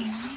Mm -hmm.